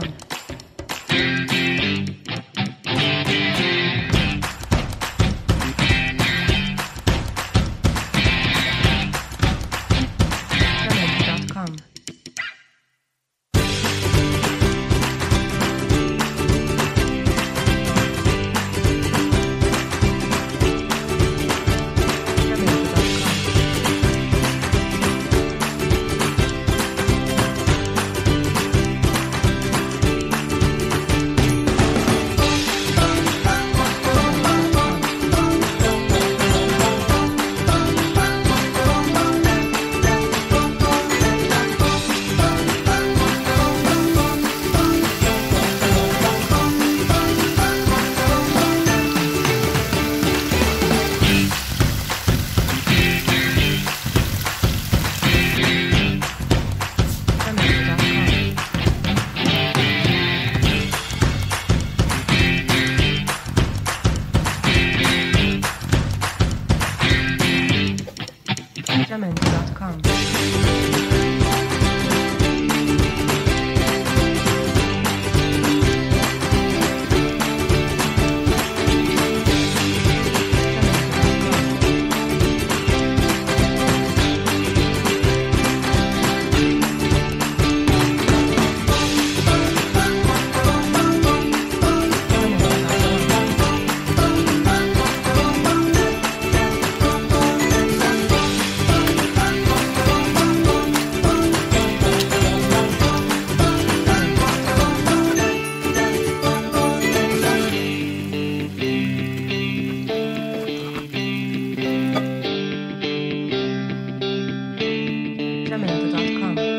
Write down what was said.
gmail.com. Jamendo.com. sacramento.com.